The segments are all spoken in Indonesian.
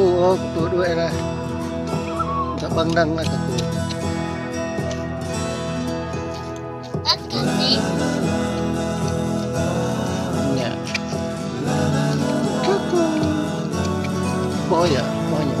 Oh kuku dua. Tak bangdang lah kuku. Ya. Kuku. Oh ya, banyak.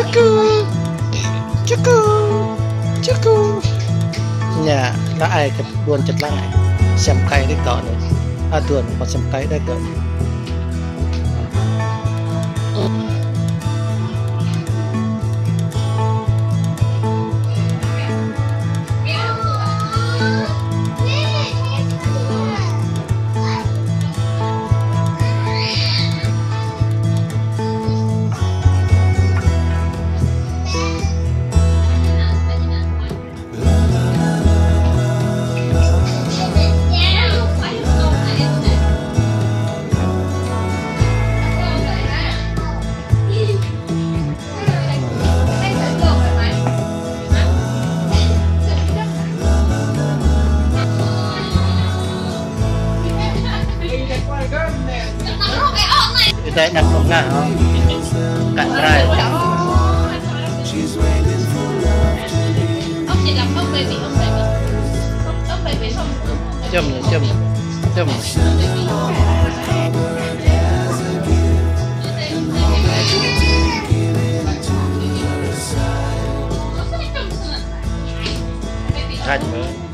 Cuckoo Cuckoo Cuckoo ញ៉ាដាក់ឯកបួនចិត្តឡើងសំកៃនេះតនេះអត់ទួនមកសំកៃដែរក៏ kita nak lo nga kat rai She's waiting for love to be. Ông chị làm ông baby. Ông không. Châm nhỉ, châm. Châm. Hạnh mới.